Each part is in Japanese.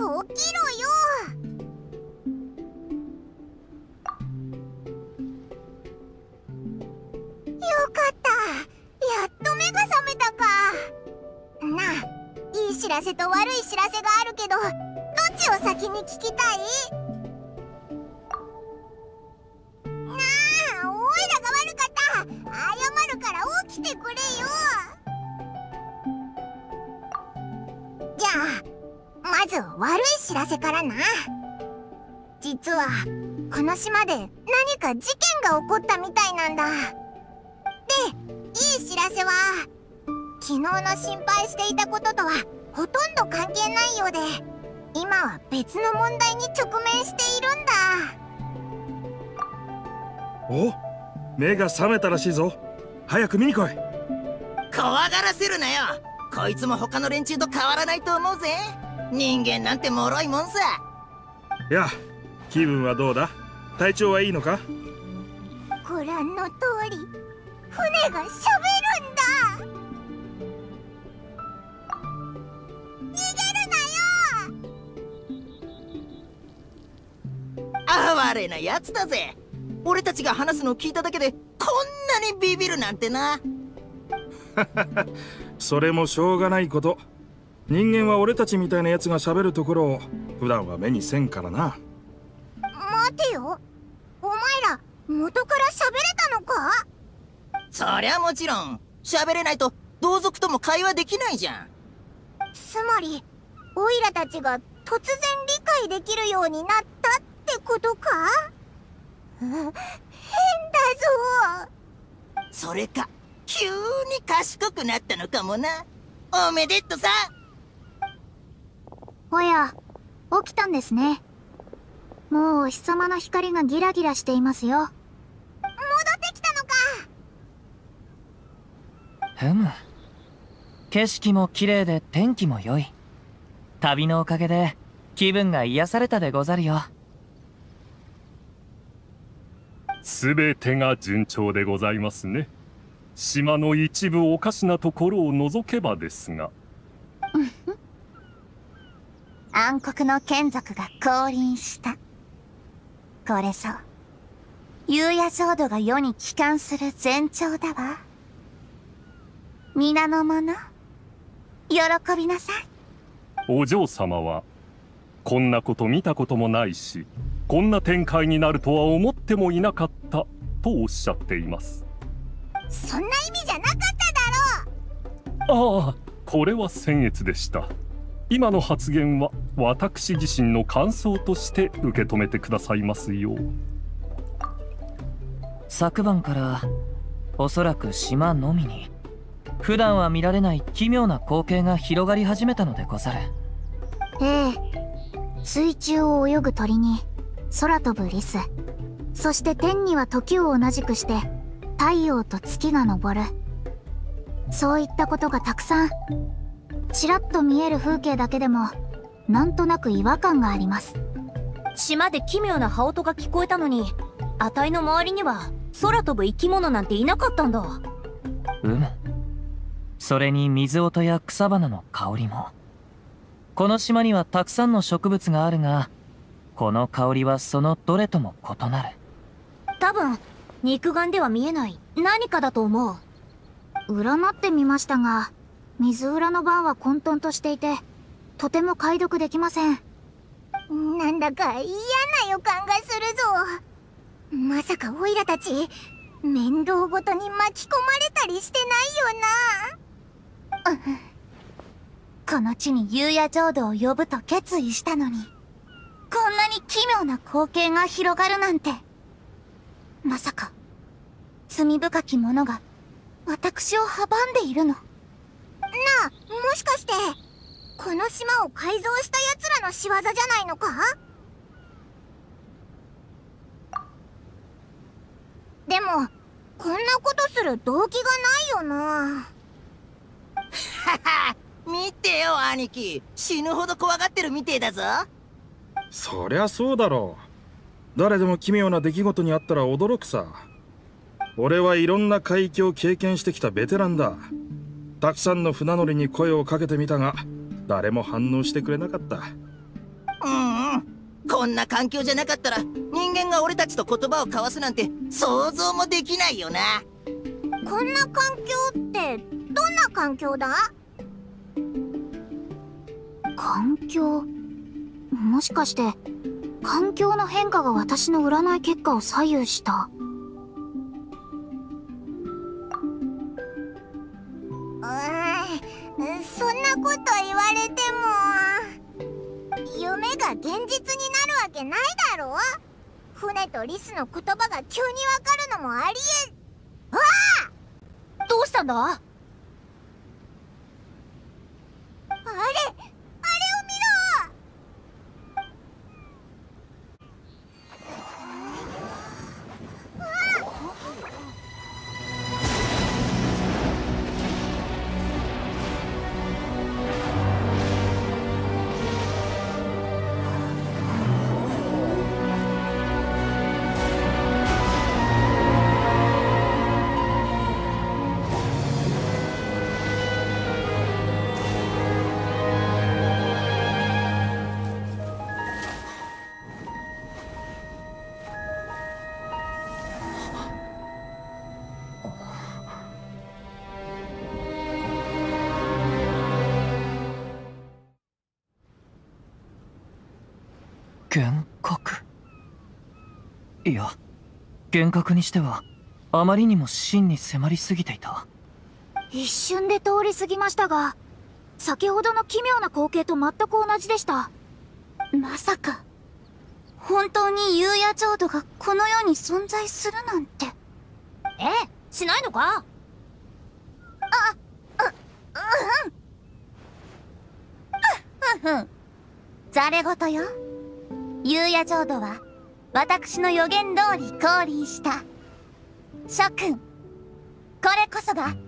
起きろよ。よかった。やっと目が覚めたか。なあいい知らせと悪い知らせがあるけどどっちを先に聞きたい？ず悪い知らせからな。実はこの島で何か事件が起こったみたいなんだ。でいい知らせは昨日の心配していたこととはほとんど関係ないようで今は別の問題に直面しているんだ。お目が覚めたらしいぞ。早く見に来い。怖がらせるなよ。こいつも他の連中と変わらないと思うぜ人間なんて脆いもんさ。いや気分はどうだ？体調はいいのか？ご覧の通り船がしゃべるんだ。逃げるなよ。哀れなやつだぜ。俺たちが話すのを聞いただけでこんなにビビるなんてな。それもしょうがないこと人間は俺たちみたいなやつが喋るところを普段は目にせんからな。待てよ。お前ら元から喋れたのか？そりゃもちろん。喋れないと同族とも会話できないじゃん。つまりオイラたちが突然理解できるようになったってことか？う変だぞ。それか急に賢くなったのかもな。おめでとさおや起きたんですね。もうお日様の光がギラギラしていますよ。戻ってきたのか。ふむ。景色も綺麗で天気も良い。旅のおかげで気分が癒されたでござるよ。すべてが順調でございますね。島の一部おかしなところを除けばですが暗黒の眷属が降臨した。これぞ夕夜浄土が世に帰還する前兆だわ。皆の者喜びなさい。お嬢様はこんなこと見たこともないしこんな展開になるとは思ってもいなかったとおっしゃっています。そんな意味じゃなかっただろああこれは僭越でした今の発言は私自身の感想として受け止めてくださいますよう。昨晩からおそらく島のみに。普段は見られない奇妙な光景が広がり始めたのでござる。ええ水中を泳ぐ鳥に空飛ぶリス。そして天には時を同じくして太陽と月が昇る。そういったことがたくさんちらっと見える風景だけでもなんとなく違和感があります。島で奇妙な羽音が聞こえたのにあたいの周りには空飛ぶ生き物なんていなかったんだ。うむそれに水音や草花の香りも。この島にはたくさんの植物があるがこの香りはそのどれとも異なる。多分肉眼では見えない。何かだと思う。占ってみましたが水裏の番は混沌としていてとても解読できません。なんだか嫌な予感がするぞ。まさかオイラたち面倒ごとに巻き込まれたりしてないよな。この地に夕夜浄土を呼ぶと決意したのにこんなに奇妙な光景が広がるなんて。まさか罪深き者が私を阻んでいるのもしかしてこの島を改造した奴らの仕業じゃないのか？でもこんなことする動機がないよな。見てよ兄貴。死ぬほど怖がってるみてえだぞ。そりゃそうだろう。誰でも奇妙な出来事にあったら驚くさ。俺はいろんな海域を経験してきたベテランだたくさんの船乗りに声をかけてみたが誰も反応してくれなかった。こんな環境じゃなかったら人間が俺たちと言葉を交わすなんて想像もできないよな。こんな環境ってどんな環境だ？環境？もしかして環境の変化が私の占い結果を左右した？うーんそんなこと言われても夢が現実になるわけないだろ船とリスの言葉が急にわかるのもありえどうしたんだあれ？幻覚？いや幻覚にしてはあまりにも真に迫りすぎていた。一瞬で通り過ぎましたが先ほどの奇妙な光景と全く同じでした。まさか本当に夕夜浄土がこの世に存在するなんて。ええしないのか？ふん。ざれ言よ。夕夜浄土は私の予言通り降臨した。諸君これこそが新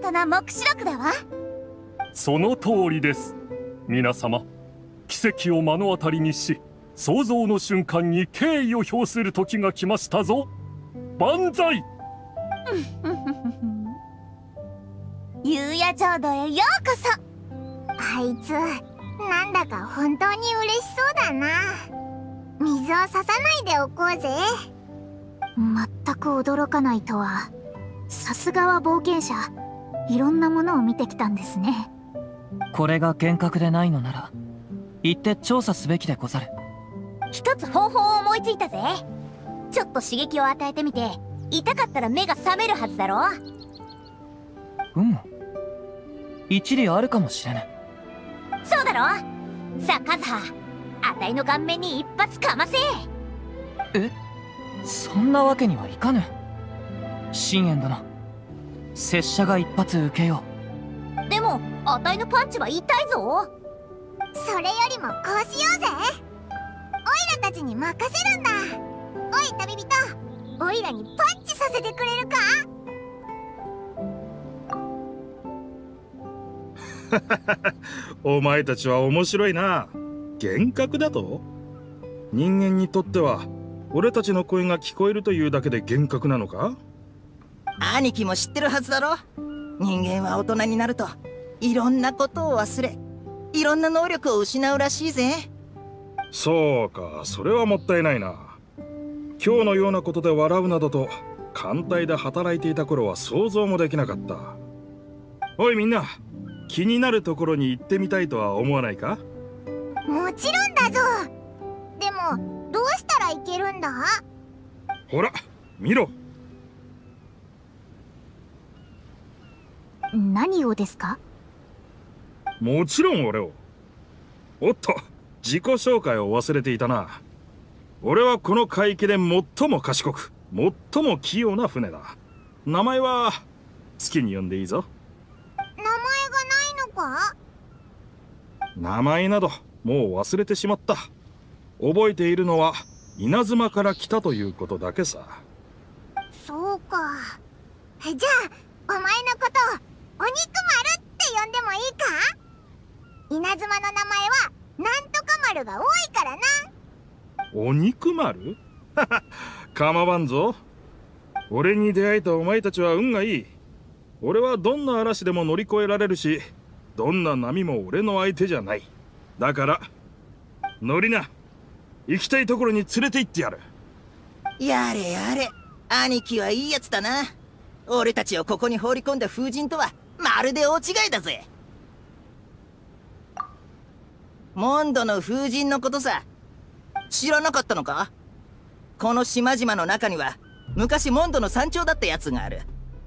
たな目視録だわ。その通りです。皆様奇跡を目の当たりにし想像の瞬間に敬意を表する時が来ましたぞ。万歳。夕夜浄土へようこそ。あいつなんだか本当に嬉しそうだな。水を差さないでおこうぜ。全く驚かないとは。さすがは冒険者。いろんなものを見てきたんですね。これが幻覚でないのなら行って調査すべきでござる。一つ方法を思いついたぜ。ちょっと刺激を与えてみて痛かったら目が覚めるはずだろ。うむ一理あるかもしれぬそうだろ？さあカズハあたいの顔面に一発かませ。え？そんなわけにはいかぬ。信玄殿拙者が一発受けよでもあたいのパンチは痛いぞ。それよりもこうしようぜ。オイラたちに任せるんだ。おい旅人。オイラにパンチさせてくれるか？お前たちは面白いな。幻覚だと？人間にとっては俺たちの声が聞こえるというだけで幻覚なのか？兄貴も知ってるはずだろ？人間は大人になるといろんなことを忘れいろんな能力を失うらしいぜ。そうかそれはもったいないな。今日のようなことで笑うなどと艦隊で働いていた頃は想像もできなかった。おいみんな気になるところに行ってみたいとは思わないか？もちろんだぞ。でもどうしたらいけるんだ？ほら見ろ。何をですか？もちろん俺を。おっと自己紹介を忘れていたな。俺はこの海域で最も賢く最も器用な船だ。名前は好きに呼んでいいぞないのか？名前などもう忘れてしまった。覚えているのは稲妻から来たということだけさ。そうか。じゃあお前のことお肉丸って呼んでもいいか？稲妻の名前はなんとか丸が多いからな。お肉丸？構わんぞ。俺に出会えたお前たちは運がいい。俺はどんな嵐でも乗り越えられるしどんな波も俺の相手じゃない。だから乗りな行きたいところに連れて行ってやる。やれやれ。兄貴はいいやつだな。俺たちをここに放り込んだ風神とはまるで大違いだぜ。モンドの風神のことさ知らなかったのか？この島々の中には昔モンドの山頂だったやつがある。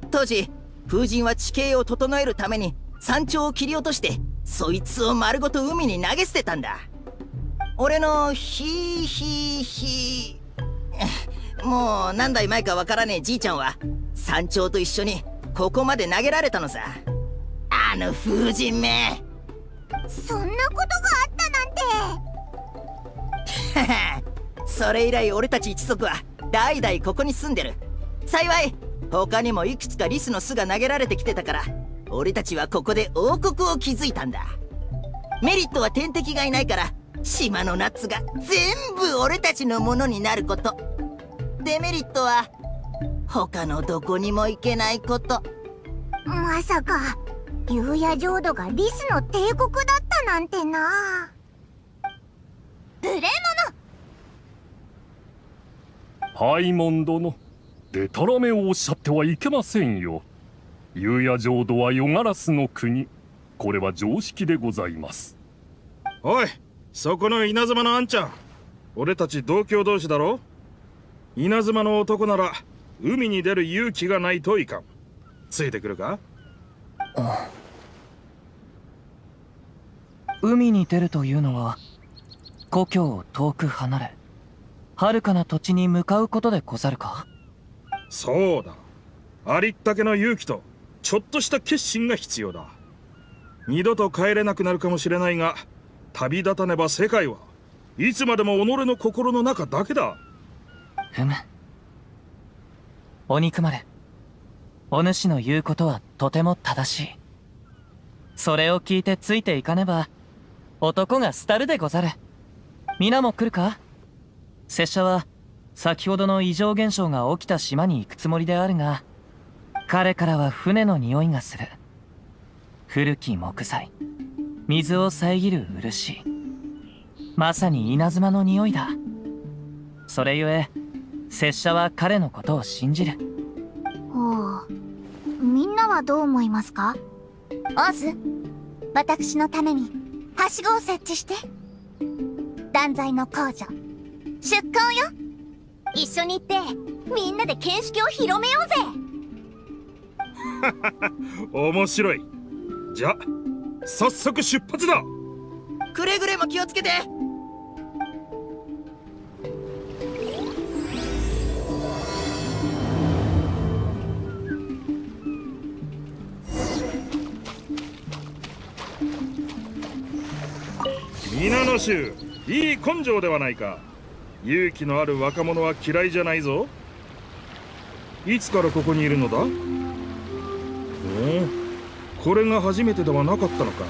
当時風神は地形を整えるために山頂を切り落としてそいつを丸ごと海に投げ捨てたんだ。俺のヒーヒーヒー。もう何代前かわからねえじいちゃんは山頂と一緒にここまで投げられたのさ。あの風神め。そんなことがあったなんて。それ以来俺たち一族は代々ここに住んでる。幸い他にもいくつかリスの巣が投げられてきてたから俺たちはここで王国を築いたんだ。メリットは天敵がいないから島のナッツが全部俺たちのものになること。デメリットは他のどこにも行けないこと。まさか竜也浄土がリスの帝国だったなんてな。無礼ハイモン殿でたらめをおっしゃってはいけませんよ竜也浄土は夜ガラスの国。これは常識でございます。おいそこの稲妻のあんちゃん。俺たち同郷同士だろ？稲妻の男なら海に出る勇気がないといかん。ついてくるか？海に出るというのは故郷を遠く離れ遥かな土地に向かうことでござるか？そうだ。ありったけの勇気とちょっとした決心が必要だ。二度と帰れなくなるかもしれないが旅立たねば世界はいつまでも己の心の中だけだ。ふむ。お憎まれ。お主の言うことはとても正しい。それを聞いてついていかねば男が廃るでござる。皆も来るか？拙者は先ほどの異常現象が起きた島に行くつもりであるが彼からは船の匂いがする。古き木材。水を遮る漆。まさに稲妻の匂いだ。それゆえ拙者は彼のことを信じる。ほうみんなはどう思いますか？オズ私のためにはしごを設置して。断罪の工場出港よ。一緒に行ってみんなで見識を広めようぜ。面白い。じゃ早速出発だ。くれぐれも気をつけて。皆の衆いい根性ではないか。勇気のある若者は嫌いじゃないぞ。いつからここにいるのだ？これが初めてではなかったのか。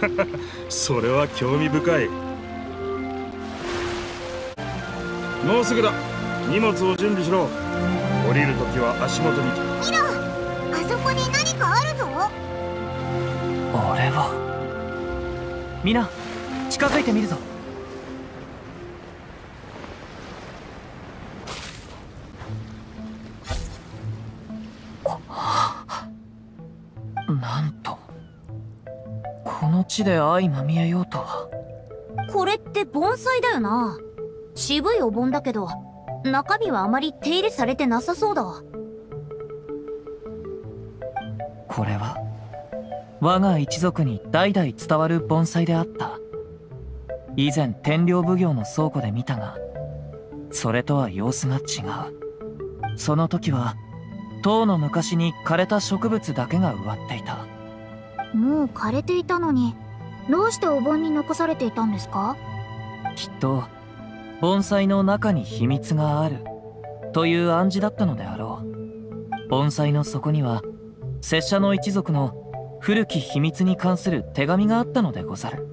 それは興味深い。もうすぐだ。荷物を準備しろ。降りるときは足元に。見ろあそこに何かあるぞ。俺は皆近づいてみるぞこの地で相まみえようと。はこれって盆栽だよな。渋いお盆だけど中身はあまり手入れされてなさそうだ。これは我が一族に代々伝わる盆栽であった。以前天領奉行の倉庫で見たがそれとは様子が違う。その時は唐の昔に枯れた植物だけが植わっていた。もう枯れていたのにどうしてお盆に残されていたんですか？きっと盆栽の中に秘密があるという暗示だったのであろう。盆栽の底には拙者の一族の古き秘密に関する手紙があったのでござる。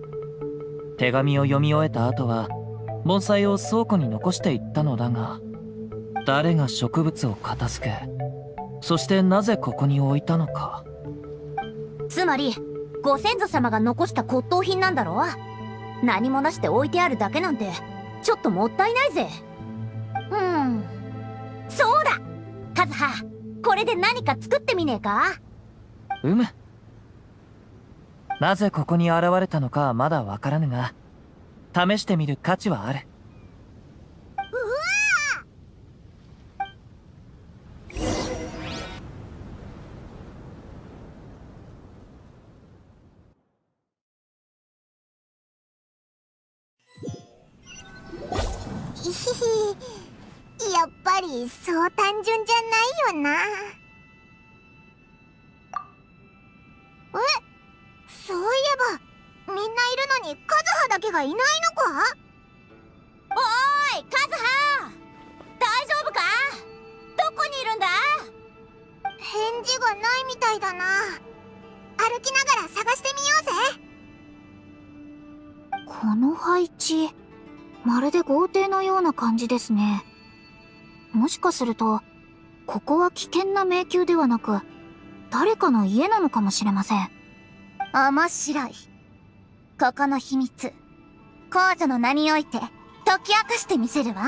手紙を読み終えた後は盆栽を倉庫に残していったのだが誰が植物を片付けそしてなぜここに置いたのか。つまりご先祖様が残した骨董品なんだろ何もなしで置いてあるだけなんてちょっともったいないぜ。うん。そうだ。カズハこれで何か作ってみねえか？うむ。なぜここに現れたのかはまだわからぬが試してみる価値はあるがいないのか？おーいカズハ大丈夫か？どこにいるんだ？返事がないみたいだな。歩きながら探してみようぜ。この配置まるで豪邸のような感じですね。もしかするとここは危険な迷宮ではなく誰かの家なのかもしれません。面白い。ここの秘密皇女の名において解き明かしてみせるわ。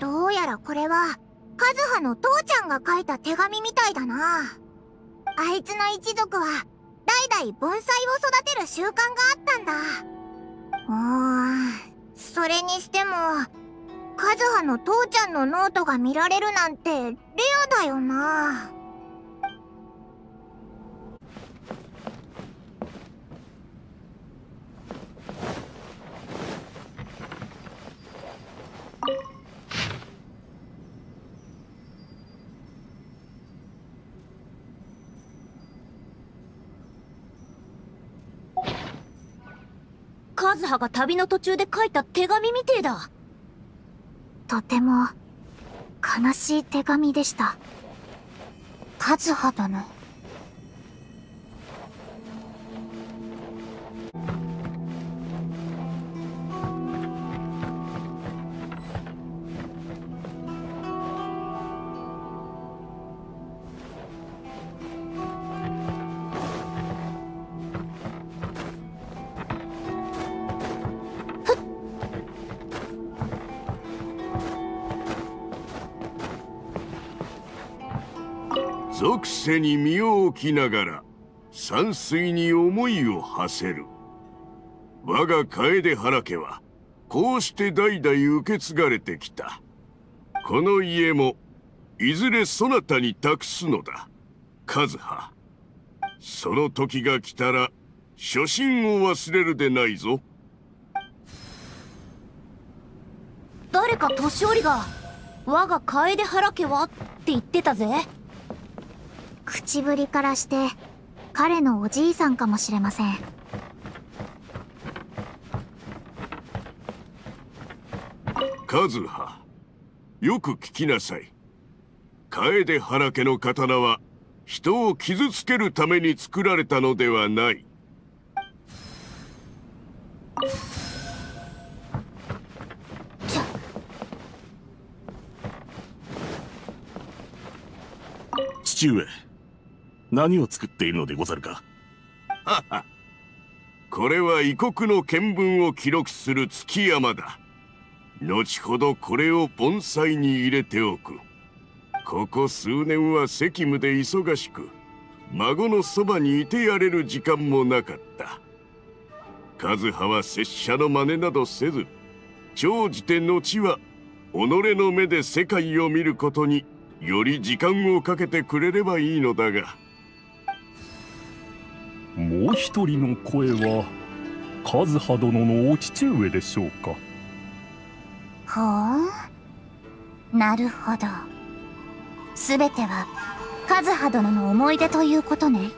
どうやらこれはカズハの父ちゃんが書いた手紙みたいだな。あいつの一族は代々盆栽を育てる習慣があったんだ。うーんそれにしてもカズハの父ちゃんのノートが見られるなんてレアだよな。ズハが旅の途中で書いた手紙みてえだ。とても悲しい手紙でした。カズハ殿。世に身を置きながら山水に思いを馳せる。我が楓原家はこうして代々受け継がれてきた。この家もいずれそなたに託すのだ。和葉その時が来たら初心を忘れるでないぞ。誰か年寄りが我が楓原家はって言ってたぜ。口ぶりからして彼のおじいさんかもしれません。和葉よく聞きなさい。楓原家の刀は人を傷つけるために作られたのではない。父上何を作っているのでござるか？これは異国の見聞を記録する月山だ。後ほどこれを盆栽に入れておく。ここ数年は責務で忙しく孫のそばにいてやれる時間もなかった。和葉は拙者の真似などせず長じて後は己の目で世界を見ることにより時間をかけてくれればいいのだが。もう一人の声は和葉殿のお父上でしょうか。ほう。なるほど。全ては和葉殿の思い出ということね。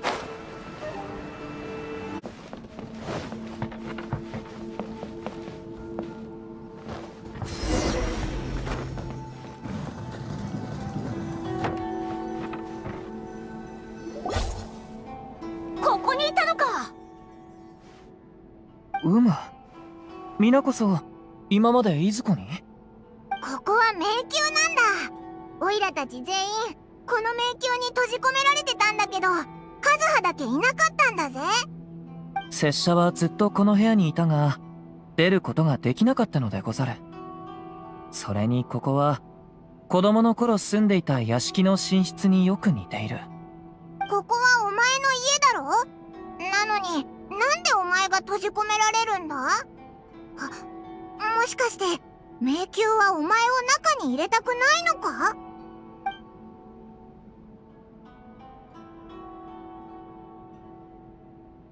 皆こそ今までいずこに？ここは迷宮なんだ。オイラたち全員この迷宮に閉じ込められてたんだけどカズハだけいなかったんだぜ。拙者はずっとこの部屋にいたが出ることができなかったのでござる。それにここは子供の頃住んでいた屋敷の寝室によく似ている。ここはお前の家だろ？なのになんでお前が閉じ込められるんだ？もしかして迷宮はお前を中に入れたくないのか？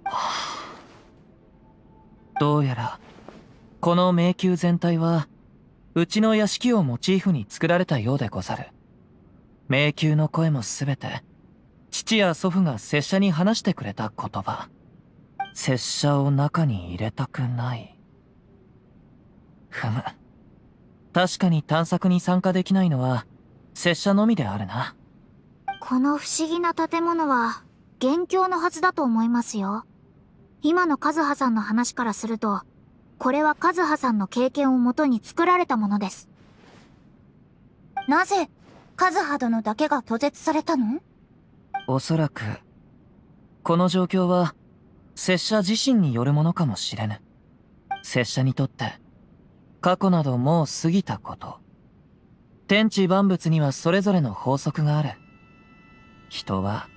どうやらこの迷宮全体はうちの屋敷をモチーフに作られたようでござる。迷宮の声もすべて父や祖父が拙者に話してくれた言葉。拙者を中に入れたくない。ふむ確かに探索に参加できないのは拙者のみであるな。この不思議な建物は元凶のはずだと思いますよ。今の和葉さんの話からするとこれは和葉さんの経験をもとに作られたものです。なぜ和葉殿だけが拒絶されたの？おそらくこの状況は拙者自身によるものかもしれぬ。拙者にとって過去などもう過ぎたこと。天地万物にはそれぞれの法則がある。人は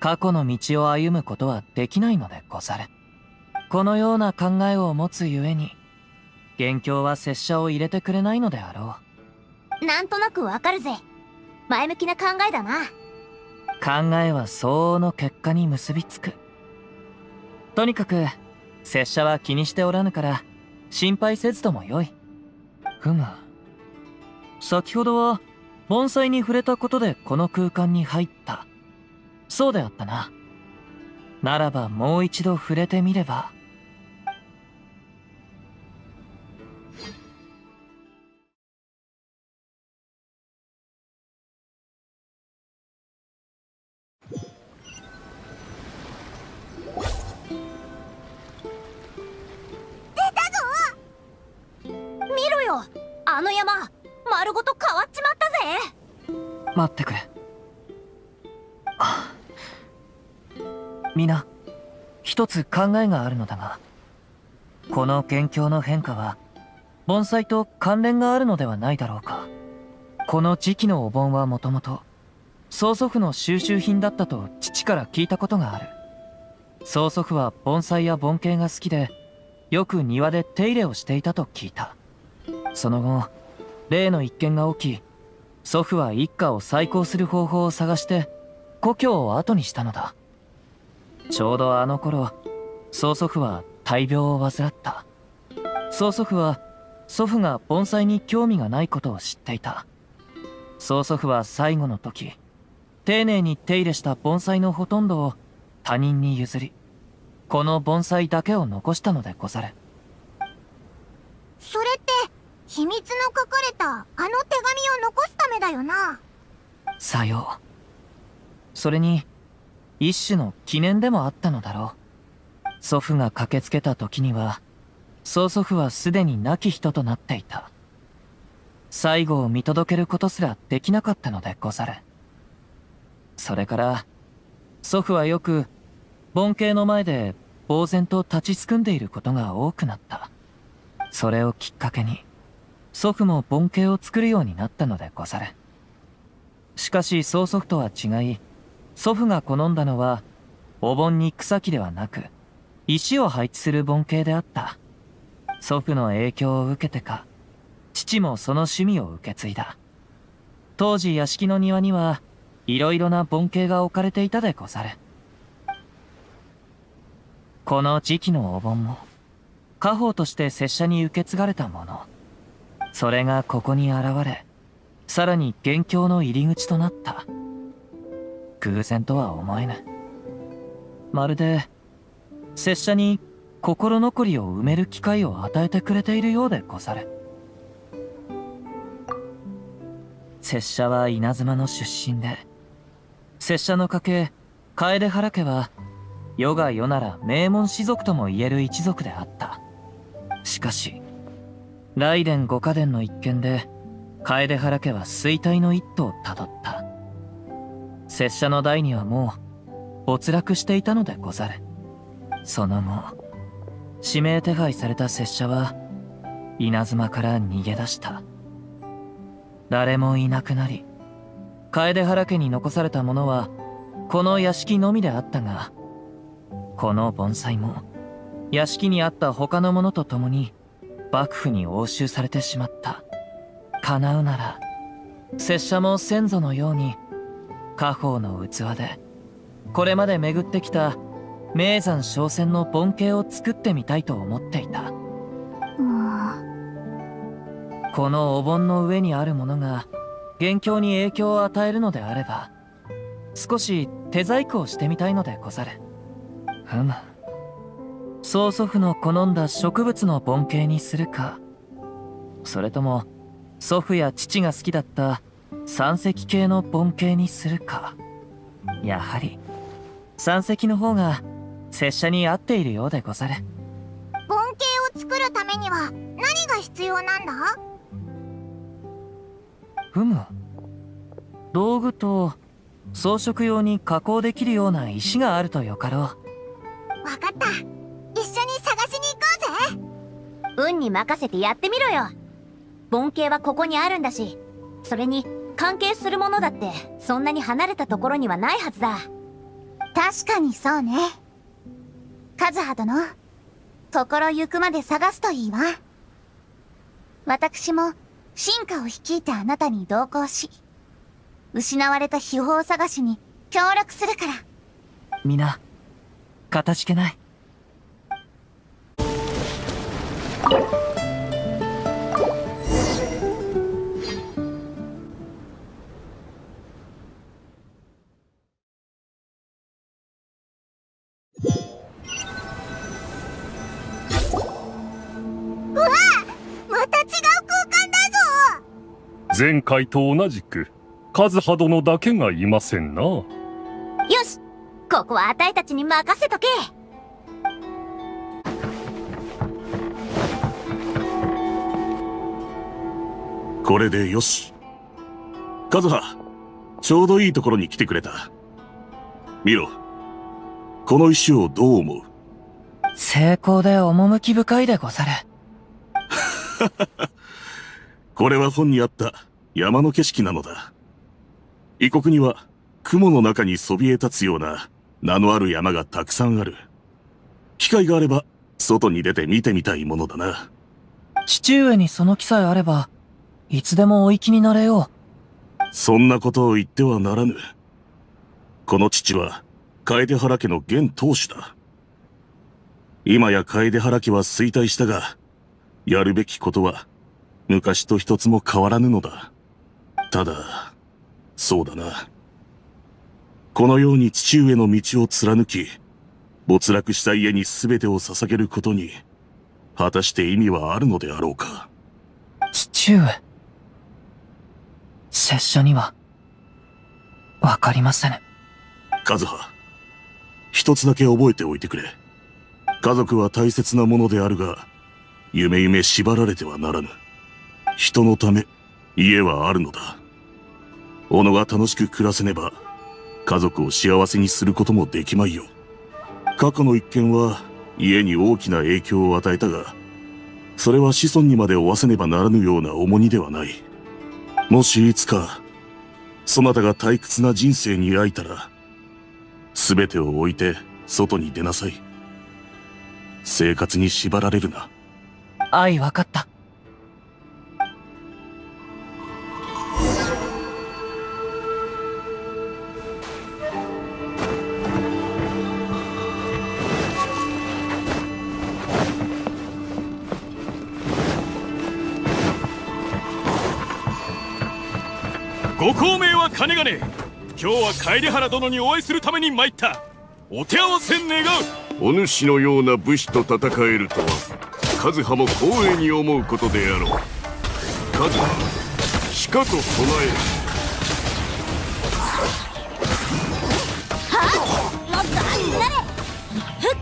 過去の道を歩むことはできないのでござる。このような考えを持つゆえに元凶は拙者を入れてくれないのであろう。なんとなくわかるぜ。前向きな考えだな。考えは相応の結果に結びつく。とにかく拙者は気にしておらぬから心配せずともよい。ふむ。先ほどは盆栽に触れたことでこの空間に入った。そうであったな。ならばもう一度触れてみれば。見ろよ。あの山丸ごと変わっちまったぜ。待ってくれ。あ皆一つ考えがあるのだがこの元凶の変化は盆栽と関連があるのではないだろうか。この時期のお盆はもともと曽祖父の収集品だったと父から聞いたことがある。曽祖父は盆栽や盆景が好きでよく庭で手入れをしていたと聞いた。その後例の一件が起き祖父は一家を再興する方法を探して故郷を後にしたのだ。ちょうどあの頃曽祖父は大病を患った。曽祖父は祖父が盆栽に興味がないことを知っていた。曽祖父は最後の時丁寧に手入れした盆栽のほとんどを他人に譲りこの盆栽だけを残したのでござる。それって秘密の書かれたあの手紙を残すためだよな。さよう。それに一種の記念でもあったのだろう。祖父が駆けつけた時には曽祖父はすでに亡き人となっていた。最後を見届けることすらできなかったのでござる。それから祖父はよく盆景の前で呆然と立ちすくんでいることが多くなった。それをきっかけに祖父も盆景を作るようになったのでござる。しかし曽祖父とは違い祖父が好んだのはお盆に草木ではなく石を配置する盆景であった。祖父の影響を受けてか父もその趣味を受け継いだ。当時屋敷の庭にはいろいろな盆景が置かれていたでござる。この時期のお盆も家宝として拙者に受け継がれたもの。それがここに現れさらに元凶の入り口となった。偶然とは思えぬまるで拙者に心残りを埋める機会を与えてくれているようでござる。拙者は稲妻の出身で拙者の家系楓原家は世が世なら名門士族とも言える一族であった。しかし雷電五家伝の一件で楓原家は衰退の一途をたどった。拙者の代にはもう没落していたのでござる。その後指名手配された拙者は稲妻から逃げ出した。誰もいなくなり楓原家に残されたものはこの屋敷のみであったがこの盆栽も屋敷にあった他のものと共に幕府に押収されてしまった。叶うなら拙者も先祖のように家宝の器でこれまで巡ってきた名山商船の盆景を作ってみたいと思っていた。このお盆の上にあるものが元凶に影響を与えるのであれば少し手細工をしてみたいのでござる。ふむ。曽祖父の好んだ植物の盆景にするか。それとも祖父や父が好きだった山石系の盆景にするか。やはり山石の方が拙者に合っているようでござる。盆景を作るためには何が必要なんだ？ふむ。道具と装飾用に加工できるような石があるとよかろう。わかった一緒に探しに行こうぜ。運に任せてやってみろよ。盆景はここにあるんだしそれに関係するものだってそんなに離れたところにはないはずだ。確かにそうね。カズハ殿心ゆくまで探すといいわ。私も進化を率いてあなたに同行し失われた秘宝探しに協力するから。皆かたじけない前回と同じく和葉殿だけがいませんな。よしここはあたいたちに任せとけこれでよし。カズハ、ちょうどいいところに来てくれた。見ろ。この石をどう思う？成功で趣深いでござる これは本にあった山の景色なのだ。異国には雲の中にそびえ立つような名のある山がたくさんある。機会があれば外に出て見てみたいものだな。父上にその気さえあればいつでもお行きになれよそんなことを言ってはならぬ。この父は、楓原家の現当主だ。今や楓原家は衰退したが、やるべきことは、昔と一つも変わらぬのだ。ただ、そうだな。このように父上の道を貫き、没落した家に全てを捧げることに、果たして意味はあるのであろうか。父上拙者にはわかりませぬカズハ、一つだけ覚えておいてくれ。家族は大切なものであるが、夢夢縛られてはならぬ。人のため、家はあるのだ。己が楽しく暮らせねば、家族を幸せにすることもできまいよ。過去の一件は、家に大きな影響を与えたが、それは子孫にまで負わせねばならぬような重荷ではない。もしいつか、そなたが退屈な人生に会いたら、すべてを置いて外に出なさい。生活に縛られるな。愛分かった。ご公明は金がね今日は楓原殿にお会いするために参った。お手合わせ願う。お主のような武士と戦えるとは和葉も光栄に思うことであろう。和葉しかと備える。はっもっとなれふっ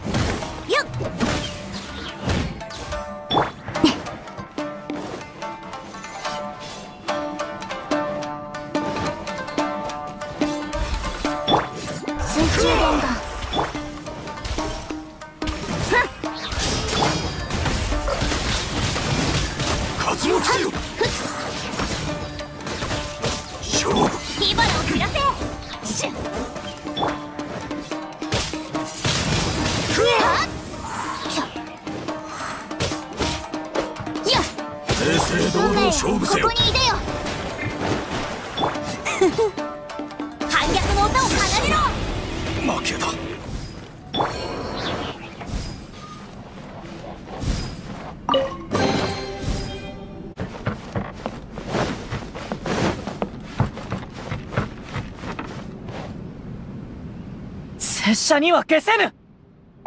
者には消せぬ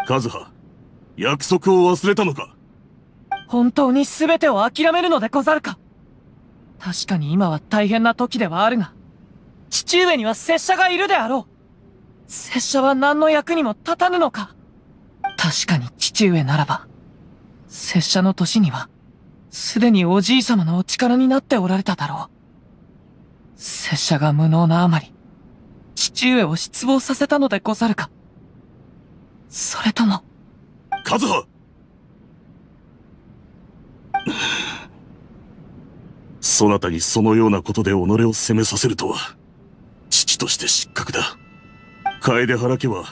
カズハ約束を忘れたのか？本当に全てを諦めるのでござるか？確かに今は大変な時ではあるが、父上には拙者がいるであろう。拙者は何の役にも立たぬのか？確かに父上ならば、拙者の年には、すでにおじい様のお力になっておられただろう。拙者が無能なあまり、父上を失望させたのでござるか？それとも、カズハそなたにそのようなことで己を責めさせるとは、父として失格だ。楓原家は、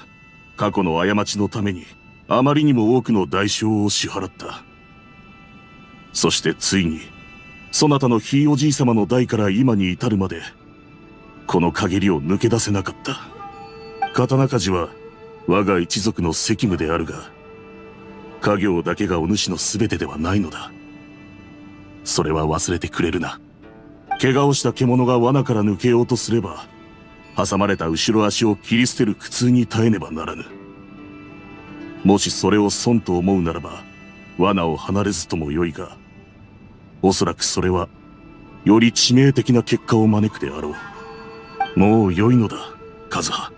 過去の過ちのために、あまりにも多くの代償を支払った。そしてついに、そなたのひいおじい様の代から今に至るまで、この限りを抜け出せなかった。刀鍛冶は、我が一族の責務であるが、家業だけがお主の全てではないのだ。それは忘れてくれるな。怪我をした獣が罠から抜けようとすれば、挟まれた後ろ足を切り捨てる苦痛に耐えねばならぬ。もしそれを損と思うならば、罠を離れずともよいが、おそらくそれは、より致命的な結果を招くであろう。もう良いのだ、カズハ。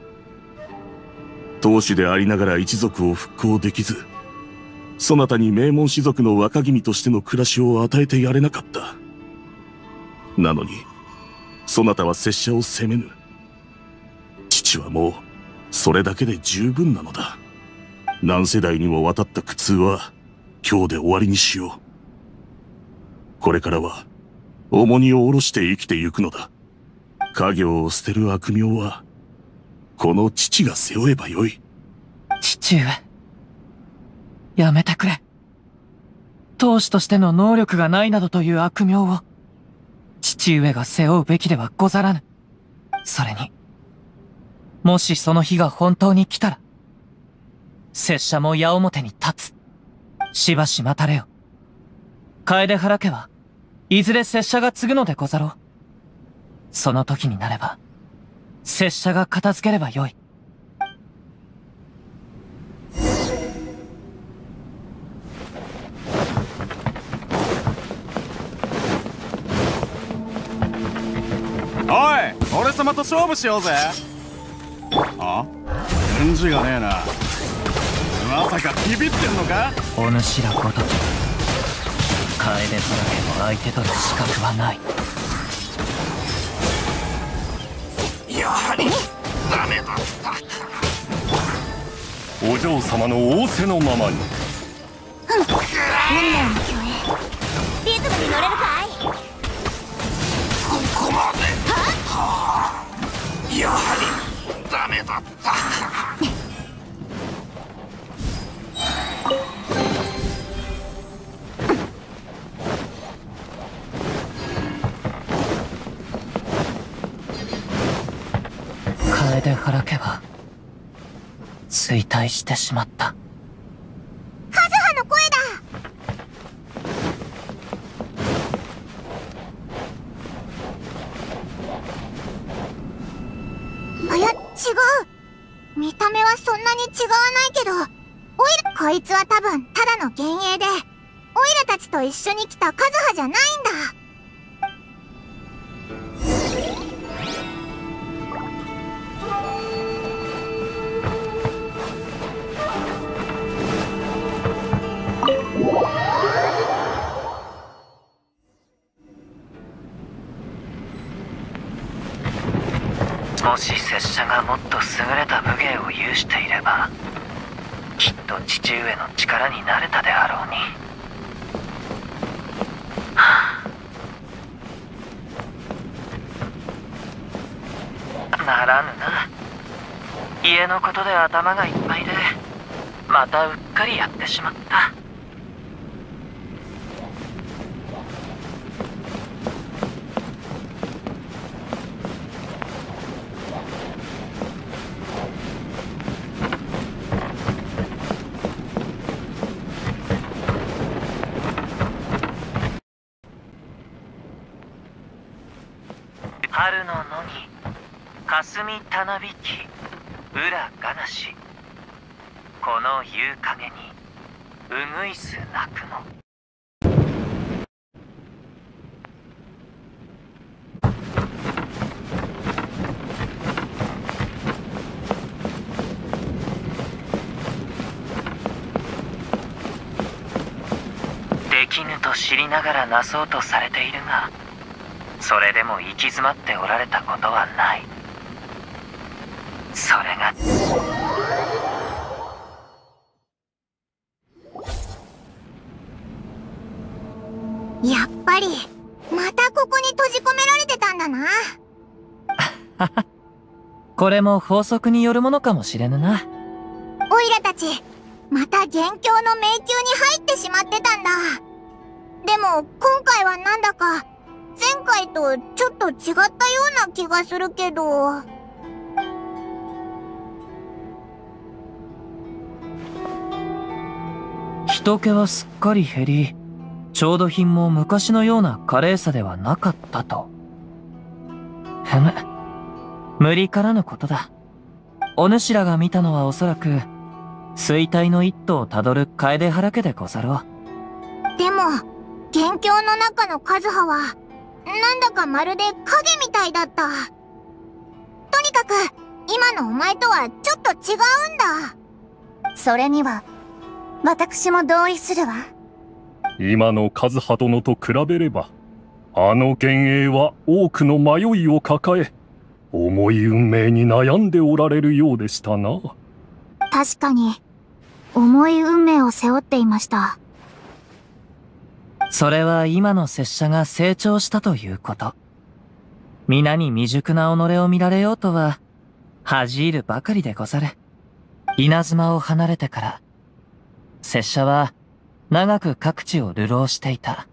当主でありながら一族を復興できず、そなたに名門士族の若君としての暮らしを与えてやれなかった。なのに、そなたは拙者を責めぬ。父はもう、それだけで十分なのだ。何世代にもわたった苦痛は、今日で終わりにしよう。これからは、重荷を下ろして生きてゆくのだ。家業を捨てる悪名は、この父が背負えばよい。父上。やめてくれ。当主としての能力がないなどという悪名を、父上が背負うべきではござらぬ。それに、もしその日が本当に来たら、拙者も矢面に立つ。しばし待たれよ。楓原家は、いずれ拙者が継ぐのでござろう。その時になれば、拙者が片付ければよい。おい俺様と勝負しようぜ。あ？返事がねえな。まさかビビってんのか？お主らごとき楓原家の相手取る資格はないやはりダメだったお嬢様の仰せのままに。運命のリズムに乗れるかい？ここまで。はあ。やはりダメだった楓原家は衰退してしまった。のことで頭がいっぱいでまたうっかりやってしまった春の野に霞たなびき裏がなしこの夕陰にうぐいす鳴くのできぬと知りながらなそうとされているがそれでも行き詰まっておられたことはない。それがやっぱりまたここに閉じ込められてたんだな。これも法則によるものかもしれぬな。オイラたちまた元凶の迷宮に入ってしまってたんだでも今回はなんだか前回とちょっと違ったような気がするけど。人気はすっかり減り調度品も昔のような華麗さではなかったと。ふむ。無理からぬことだ。お主らが見たのはおそらく衰退の一途をたどる楓原家でござろう。でも元凶の中のカズハはなんだかまるで影みたいだった。とにかく今のお前とはちょっと違うんだ。それには私も同意するわ。今の和葉殿と比べればあの幻影は多くの迷いを抱え重い運命に悩んでおられるようでしたな。確かに重い運命を背負っていましたそれは今の拙者が成長したということ皆に未熟な己を見られようとは恥じるばかりでござる稲妻を離れてから拙者は長く各地を流浪していた。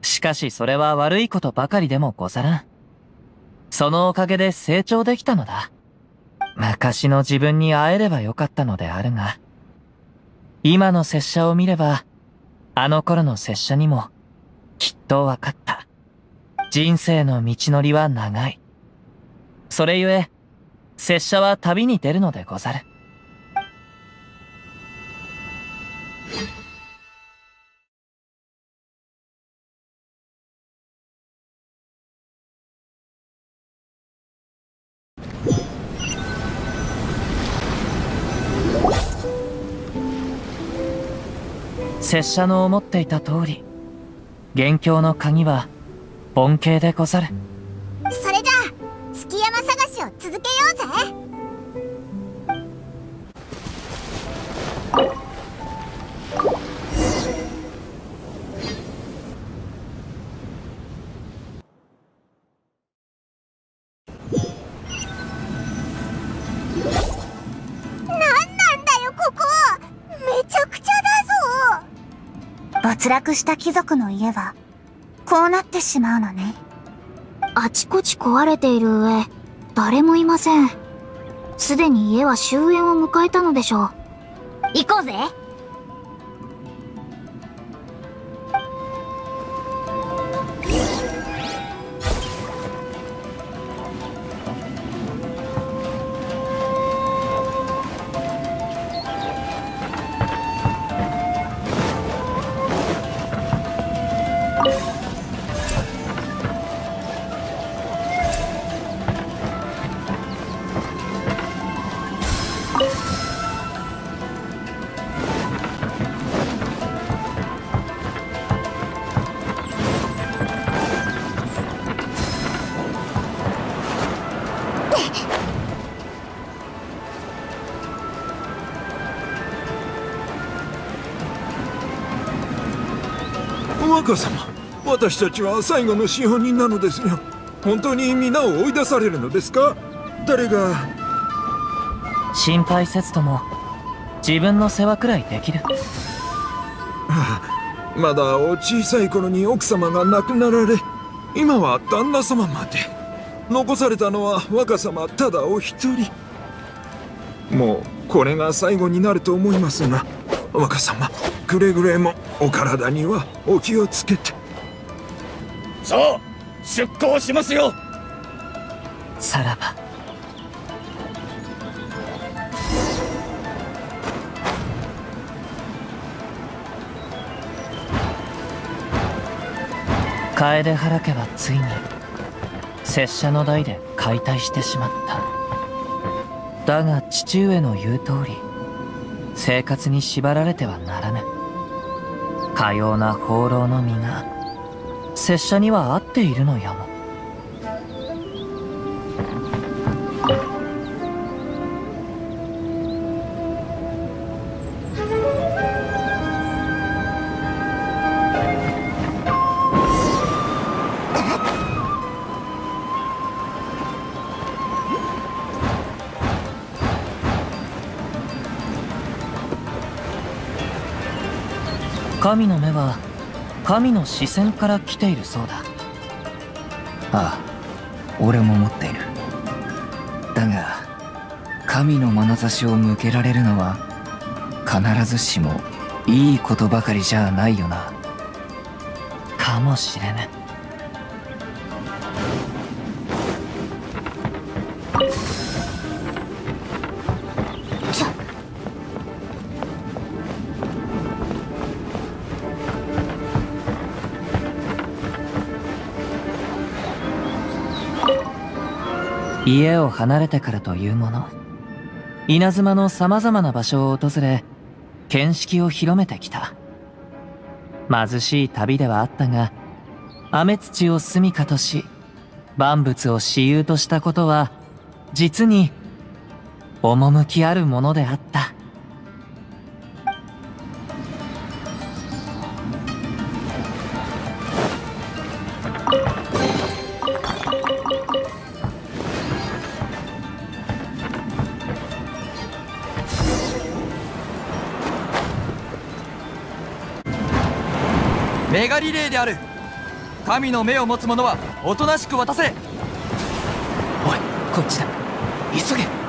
しかしそれは悪いことばかりでもござらん。そのおかげで成長できたのだ。昔の自分に会えればよかったのであるが、今の拙者を見れば、あの頃の拙者にも、きっとわかった。人生の道のりは長い。それゆえ、拙者は旅に出るのでござる。拙者の思っていた通り、元凶の鍵は、盆形でござる。それじゃあ月山探しを続けようぜ没落した貴族の家は、こうなってしまうのね。あちこち壊れている上、誰もいません。すでに家は終焉を迎えたのでしょう。行こうぜ私たちは最後の資本人なのですよ。本当に皆を追い出されるのですか？誰が？心配せずとも自分の世話くらいできる。まだお小さい頃に奥様が亡くなられ今は旦那様まで。残されたのは若様ただお一人。もうこれが最後になると思いますが若様くれぐれもお体にはお気をつけてさあ出航しますよ。さらば。楓原家はついに拙者の代で解体してしまった。だが父上の言う通り生活に縛られてはならぬ。かような放浪の身が。拙者には合っているのやも。神の神の視線から来ているそうだ。ああ俺も持っている。だが神の眼差しを向けられるのは必ずしもいいことばかりじゃないよな。かもしれぬ家を離れてからというもの。稲妻の様々な場所を訪れ見識を広めてきた。貧しい旅ではあったが雨土を住処とし万物を私有としたことは実に趣あるものであった。メガリレーである。神の目を持つ者はおとなしく渡せ。おいこっちだ。急げ。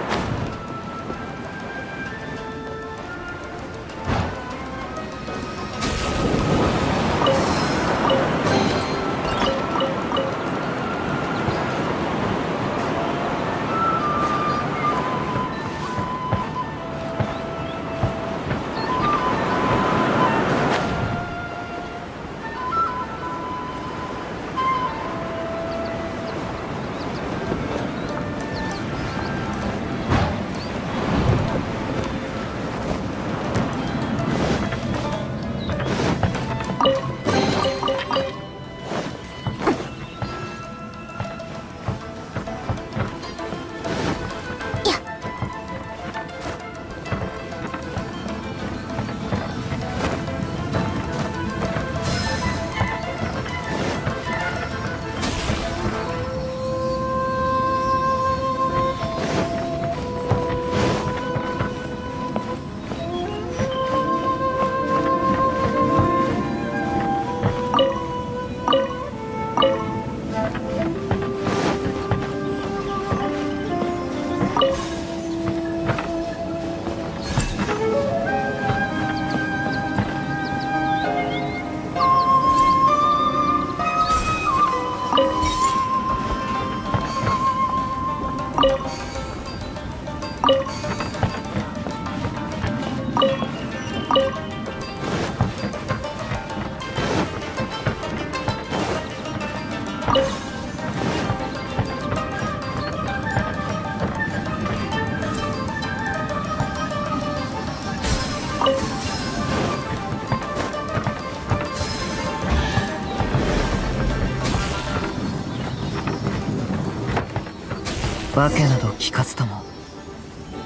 訳など聞かずとも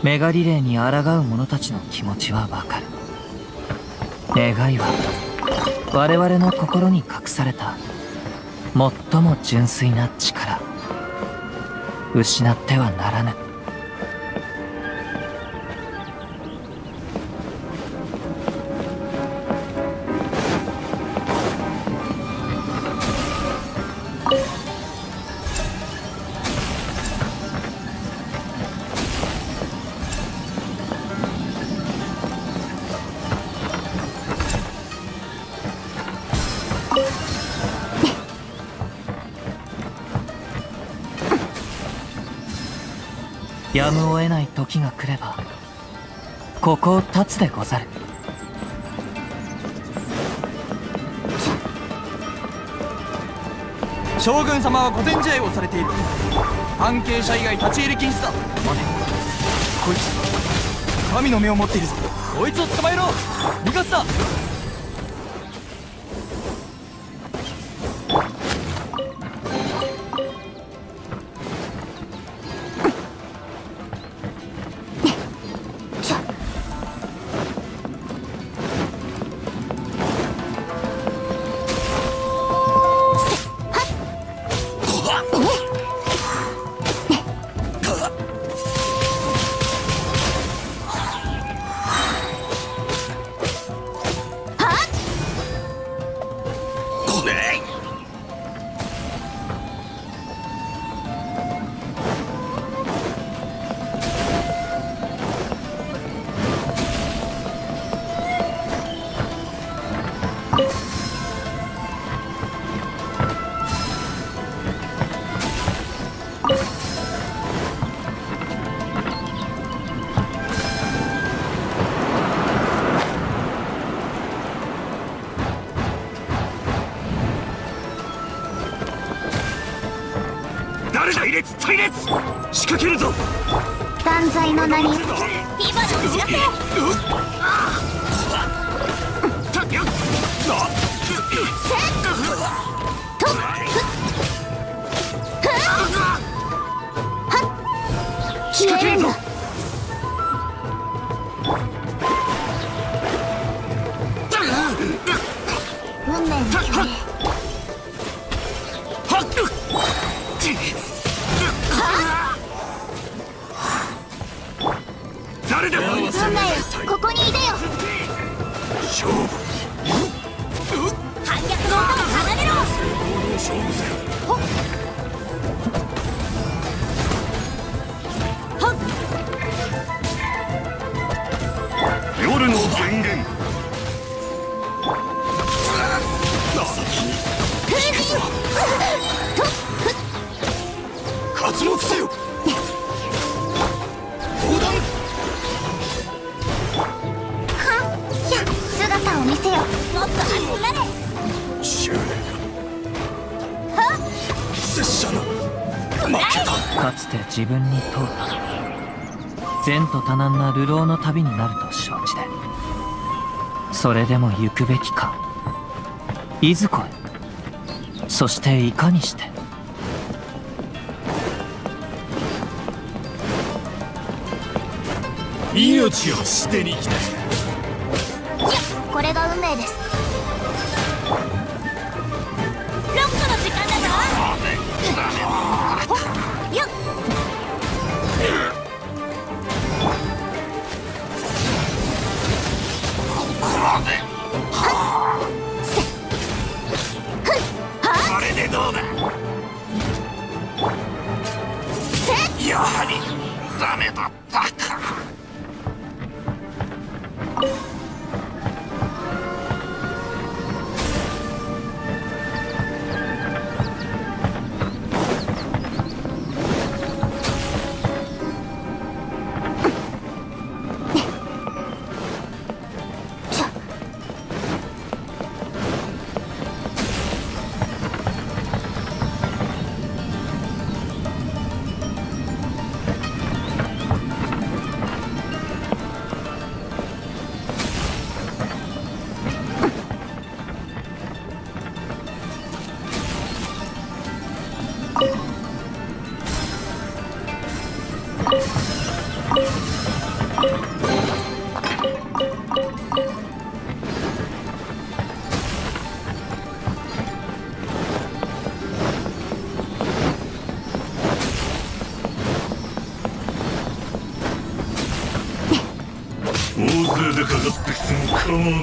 メガリレーに抗う者たちの気持ちはわかる。願いは我々の心に隠された最も純粋な力。失ってはならぬ。時が来ればここを立つでござる。将軍様は御前試合をされている。関係者以外立ち入り禁止だ。待てこいつ。神の目を持っているぞ。こいつを捕まえろ。逃がすな。前途多難な流浪の旅になると承知でそれでも行くべきか。いずこへそしていかにして。命を捨てに来た。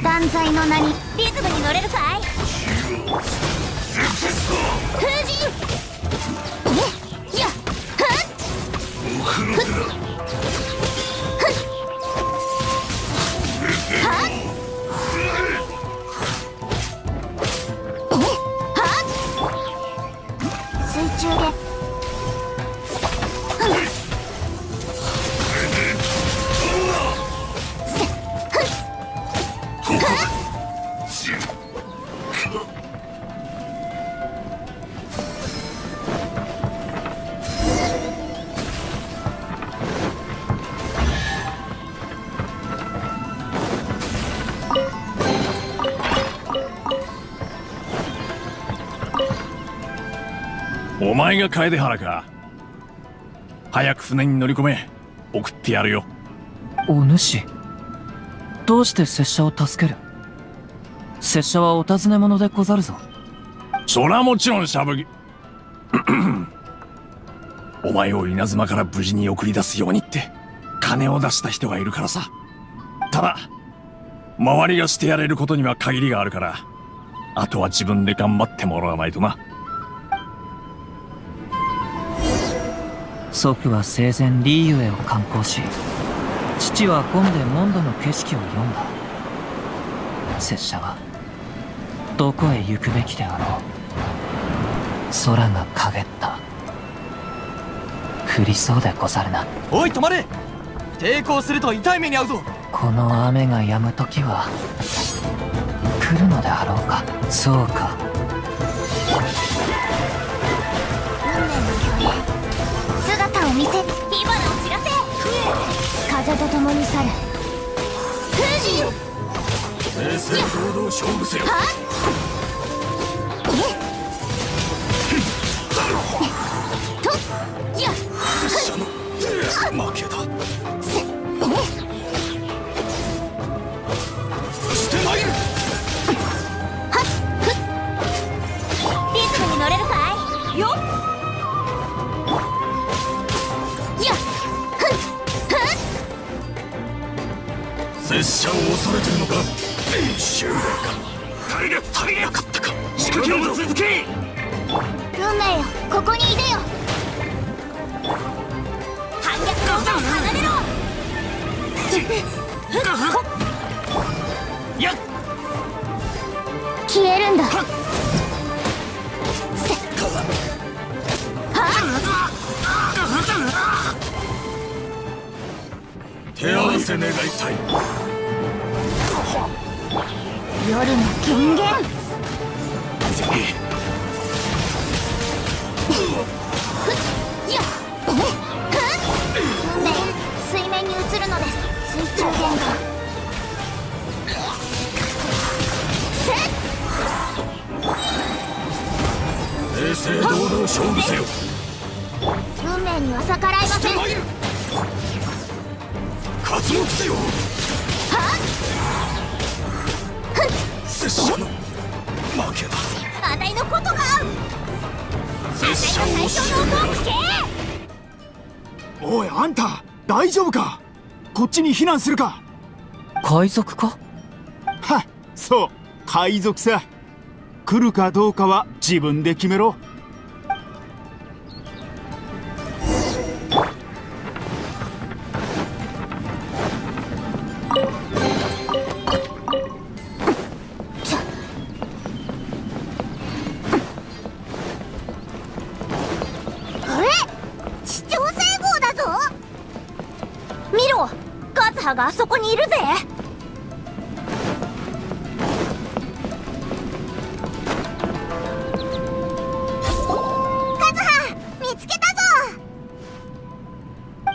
断罪の名に前が楓原か。早く船に乗り込め。送ってやるよ。お主。どうして拙者を助ける？拙者はお尋ね者でござるぞ。そらもちろんしゃぶぎ お前を稲妻から無事に送り出すようにって金を出した人がいるからさ。ただ周りがしてやれることには限りがあるからあとは自分で頑張ってもらわないとな祖父は生前リーユエを観光し父は本でモンドの景色を読んだ。拙者はどこへ行くべきであろう。空が陰った。降りそうでござるな。おい止まれ。抵抗すると痛い目に遭うぞ。この雨が止む時は来るのであろうか。そうか見せ火花を散らせ。風と共に去る。風神正々堂々勝負せよ。とれてるのか。か体力足りなかっ。たか仕掛けを続け運命よここにいでよ反逆の歌を離れろ。やっ消えるんだ手合わせ願いたい夜の権限。水面に映るのです。水中言語正々堂々勝負せよ拙者を最初の音を聞けおいあんた大丈夫か？こっちに避難するか？海賊か？はそう海賊さ。来るかどうかは自分で決めろ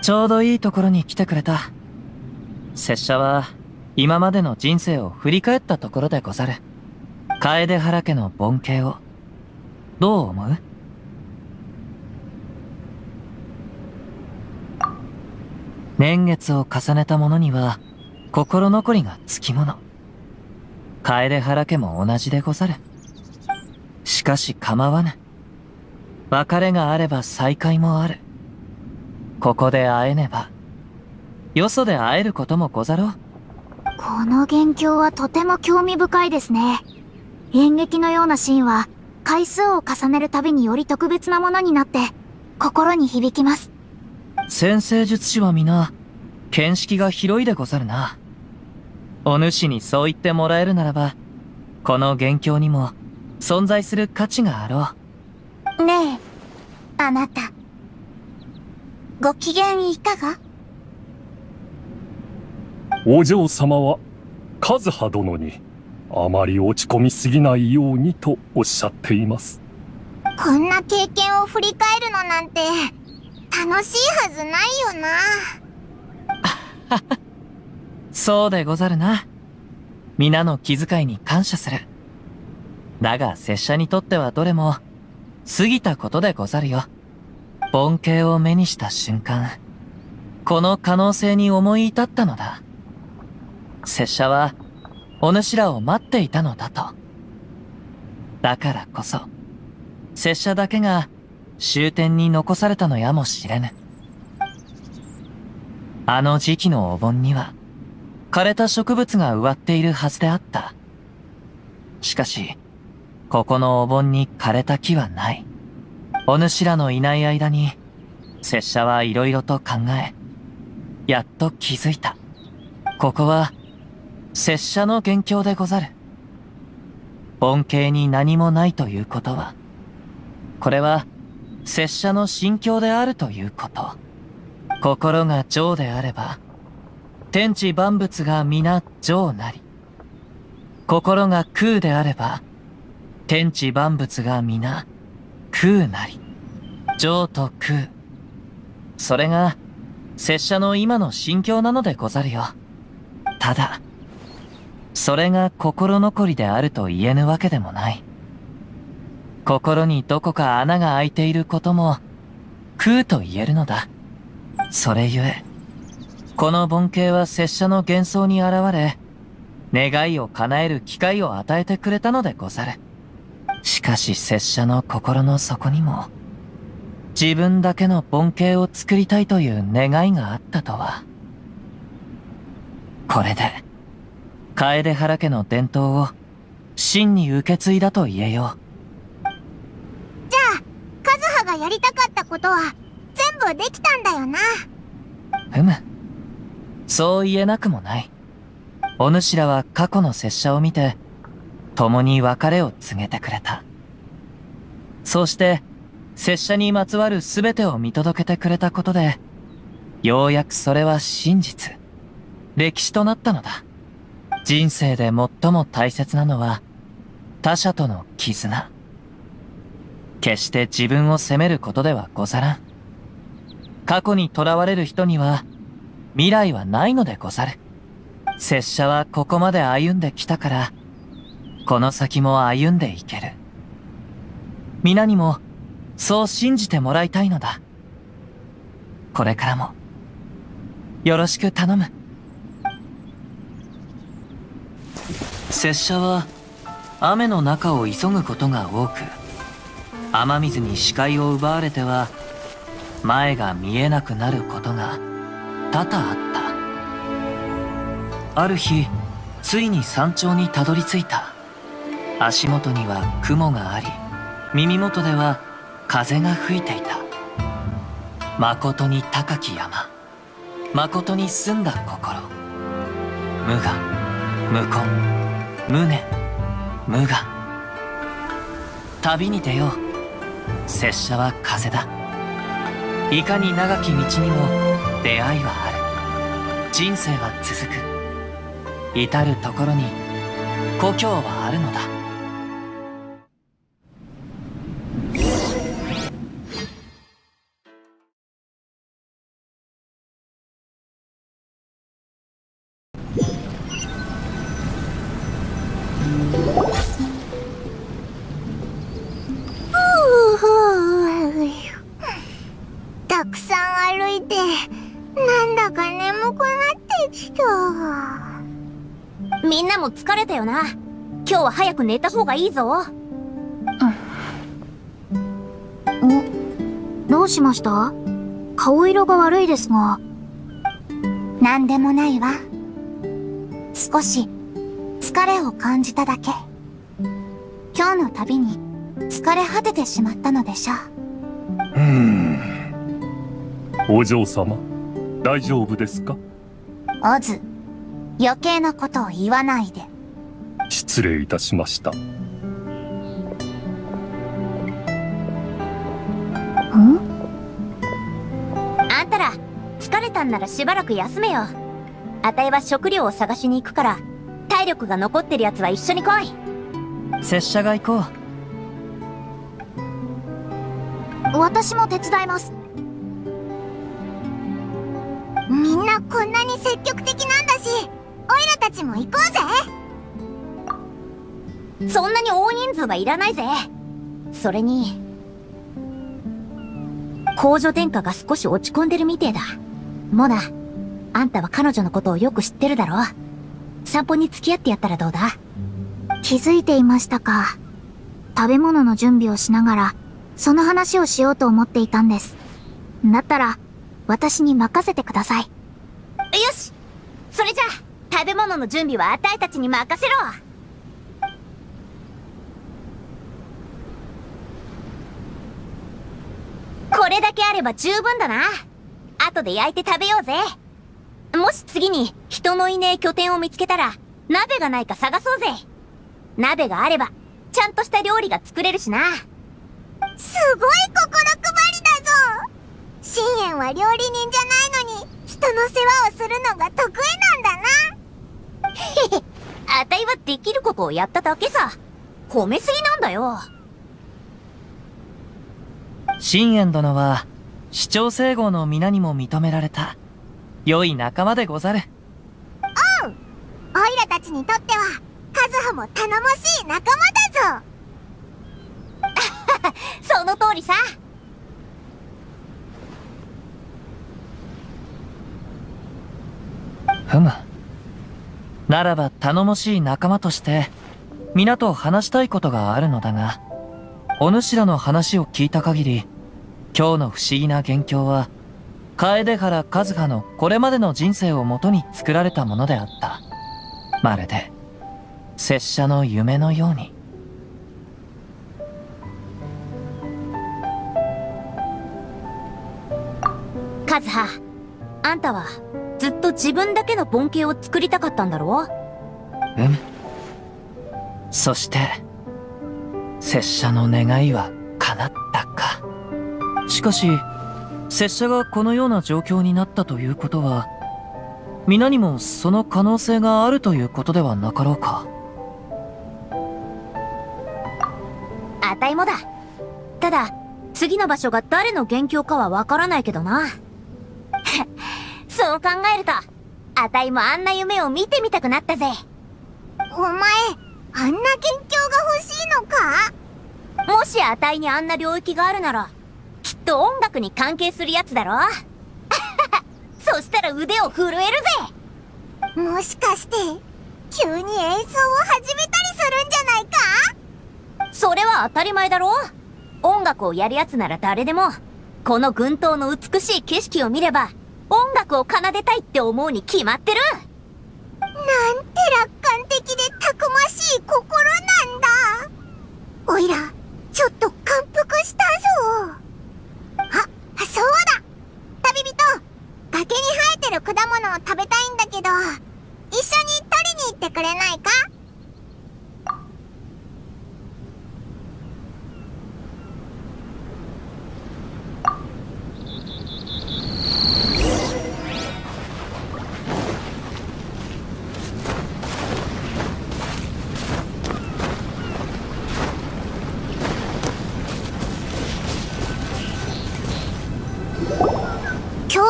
ちょうどいいところに来てくれた。拙者は今までの人生を振り返ったところでござる。楓原家の盆景を。どう思う？年月を重ねた者には心残りがつきもの。楓原家も同じでござる。しかし構わぬ。別れがあれば再会もある。ここで会えねばよそで会えることもござろうこの元凶はとても興味深いですね。演劇のようなシーンは、回数を重ねるたびにより特別なものになって、心に響きます。先生術師は皆、見識が広いでござるな。お主にそう言ってもらえるならば、この元凶にも存在する価値があろう。ねえ、あなた。ご機嫌いかが？お嬢様は、和葉殿に、あまり落ち込みすぎないようにとおっしゃっています。こんな経験を振り返るのなんて、楽しいはずないよな。そうでござるな。皆の気遣いに感謝する。だが拙者にとってはどれも、過ぎたことでござるよ。盆景を目にした瞬間、この可能性に思い至ったのだ。拙者は、お主らを待っていたのだと。だからこそ、拙者だけが終点に残されたのやもしれぬ。あの時期のお盆には、枯れた植物が植わっているはずであった。しかし、ここのお盆に枯れた木はない。お主らのいない間に、拙者はいろいろと考え、やっと気づいた。ここは、拙者の元凶でござる。盆景に何もないということは、これは、拙者の心境であるということ。心が情であれば、天地万物が皆情なり。心が空であれば、天地万物が皆空なり。情と空。それが、拙者の今の心境なのでござるよ。ただ、それが心残りであると言えぬわけでもない。心にどこか穴が開いていることも、空と言えるのだ。それゆえ、この盆景は拙者の幻想に現れ、願いを叶える機会を与えてくれたのでござる。しかし拙者の心の底にも、自分だけの盆景を作りたいという願いがあったとは。これで、楓原家の伝統を真に受け継いだと言えよう。じゃあ、カズハがやりたかったことは全部できたんだよな。ふむ。そう言えなくもない。お主らは過去の拙者を見て、共に別れを告げてくれた。そうして、拙者にまつわる全てを見届けてくれたことで、ようやくそれは真実、歴史となったのだ。人生で最も大切なのは、他者との絆。決して自分を責めることではござらん。過去に囚われる人には、未来はないのでござる。拙者はここまで歩んできたから、この先も歩んでいける。皆にも、そう信じてもらいたいのだ。これからも、よろしく頼む。拙者は、雨の中を急ぐことが多く、雨水に視界を奪われては、前が見えなくなることが多々あった。ある日、ついに山頂にたどり着いた。足元には雲があり、耳元では風が吹いていた。誠に高き山。誠に澄んだ心。無我、無根、無念、無我。旅に出よう。拙者は風だいかに長き道にも出会いはある人生は続く至る所に故郷はあるのだは早く寝た方がいいぞ。おどうしました？顔色が悪いですが。何でもないわ。少し疲れを感じただけ。今日の旅に疲れ果ててしまったのでしょう。うーん。お嬢様大丈夫ですか？オズ、余計なことを言わないで。失礼いたしました。ん？あんたら疲れたんならしばらく休めよ。あたいは食料を探しに行くから体力が残ってるやつは一緒に来い。拙者が行こう。私も手伝います。みんなこんなに積極的なんだしオイラたちも行こうぜそんなに大人数はいらないぜそれに工場殿下が少し落ち込んでるみてえだモナあんたは彼女のことをよく知ってるだろ散歩に付き合ってやったらどうだ？気づいていましたか。食べ物の準備をしながら、その話をしようと思っていたんです。だったら、私に任せてください。よしそれじゃあ食べ物の準備はあたいたちに任せろこれだけあれば十分だな。後で焼いて食べようぜ。もし次に人のいねえ拠点を見つけたら鍋がないか探そうぜ。鍋があればちゃんとした料理が作れるしな。すごい心配りだぞ。深淵は料理人じゃないのに人の世話をするのが得意なんだな。へ へあたいはできることをやっただけさ。褒めすぎなんだよ信玄殿は市長整合の皆にも認められた。良い仲間でござる。おうオイラたちにとってはカズハも頼もしい仲間だぞ。その通りさ。ふむ。ならば頼もしい仲間として皆と話したいことがあるのだがお主らの話を聞いた限り今日の不思議な元凶は楓原和葉のこれまでの人生をもとに作られたものであった。まるで拙者の夢のように。カズハあんたはずっと自分だけの盆景を作りたかったんだろう？むそして拙者の願いは叶ったか。しかし拙者がこのような状況になったということは皆にもその可能性があるということではなかろうか。あたいもだ。ただ次の場所が誰の元凶かはわからないけどな。そう考えるとあたいもあんな夢を見てみたくなったぜ。お前あんな元凶が欲しいのか？もしあたいにあんな領域があるならきっと音楽に関係するやつだろ？そしたら腕を震えるぜ！もしかして急に演奏を始めたりするんじゃないか？それは当たり前だろ？音楽をやるやつなら誰でもこの群島の美しい景色を見れば音楽を奏でたいって思うに決まってるなんて楽観的でたくましい心なんだ。おいらちょっと感服したぞ。あそうだ。旅人崖に生えてる果物を食べたいんだけど一緒に取りに行ってくれないか？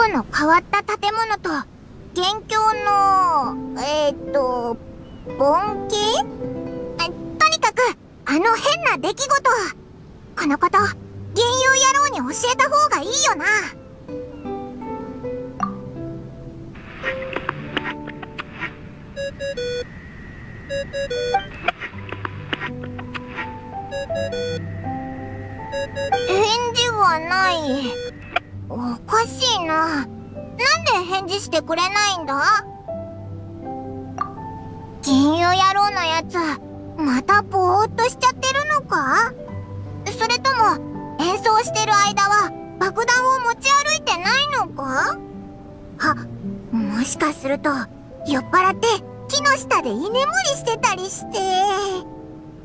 今の変わった建物と元凶のえっ、ー、と盆景？とにかくあの変な出来事このこと幻遊野郎に教えた方がいいよな。返事がない。おかしいな。なんで返事してくれないんだ？銀融野郎のやつまたぼーっとしちゃってるのか？それとも演奏してる間は爆弾を持ち歩いてないのか？あもしかすると酔っ払って木の下で居眠りしてたりして。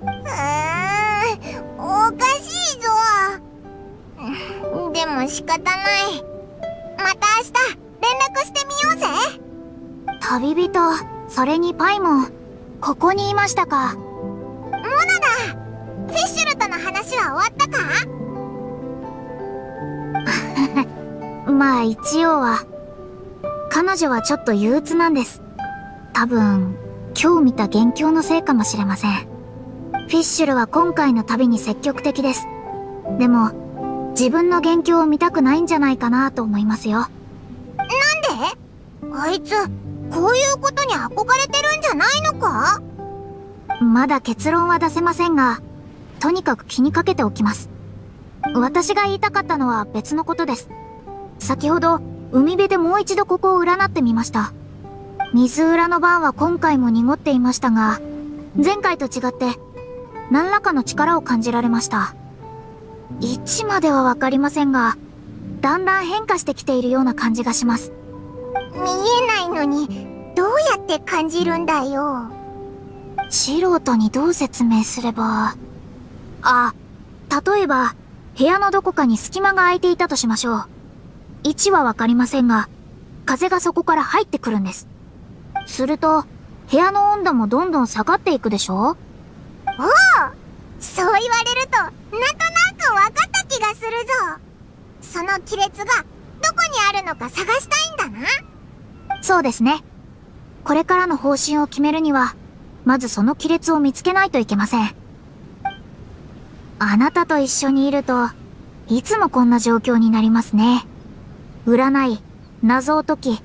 うーんおかしいぞ。でも仕方ない。また明日連絡してみようぜ。旅人それにパイもここにいましたか？モナだ。フィッシュルとの話は終わったか？まあ一応は。彼女はちょっと憂鬱なんです。多分今日見た元凶のせいかもしれません。フィッシュルは今回の旅に積極的です。でも自分の元凶を見たくないんじゃないかなと思いますよ。なんで？あいつこういうことに憧れてるんじゃないのか？まだ結論は出せませんがとにかく気にかけておきます。私が言いたかったのは別のことです。先ほど海辺でもう一度ここを占ってみました。水裏の番は今回も濁っていましたが前回と違って何らかの力を感じられました位置までは分かりませんがだんだん変化してきているような感じがします。見えないのにどうやって感じるんだよ。素人にどう説明すれば。あ例えば部屋のどこかに隙間が空いていたとしましょう。位置はわかりませんが風がそこから入ってくるんです。すると部屋の温度もどんどん下がっていくでしょおおそう言われるとなんとなくがするぞ。その亀裂がどこにあるのか探したいんだな。そうですね。これからの方針を決めるにはまずその亀裂を見つけないといけません。あなたと一緒にいるといつもこんな状況になりますね。占い謎を解き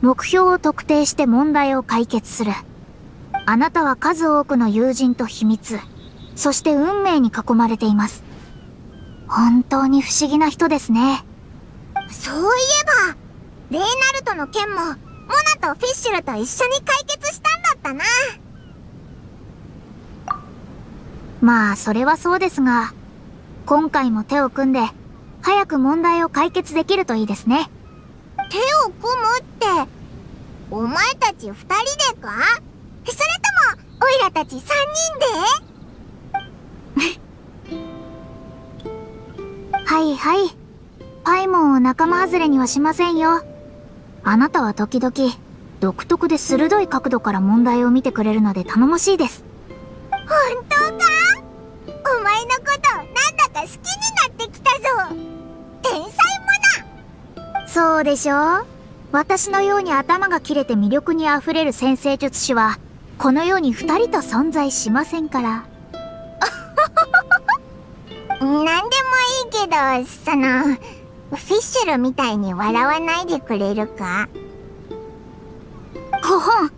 目標を特定して問題を解決する。あなたは数多くの友人と秘密そして運命に囲まれています。本当に不思議な人ですね。そういえばレイナルトの件もモナとフィッシュルと一緒に解決したんだったな。まあそれはそうですが今回も手を組んで早く問題を解決できるといいですね。手を組むってお前たち二人でか？それともオイラたち三人で？はいはい。パイモンを仲間外れにはしませんよ。あなたは時々独特で鋭い角度から問題を見てくれるので頼もしいです。本当か？お前のことなんだか好きになってきたぞ。天才モナそうでしょ？私のように頭が切れて魅力にあふれる先生術師はこの世に二人と存在しませんから 何でもいいけどそのフィッシュルみたいに笑わないでくれるか？ご本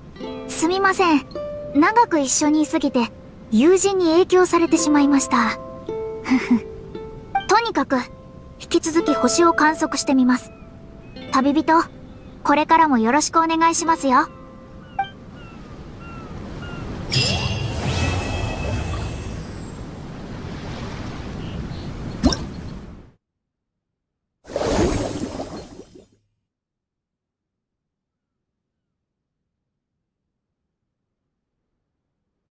すみません。長く一緒にいすぎて友人に影響されてしまいました。とにかく引き続き星を観測してみます。旅人これからもよろしくお願いしますよ。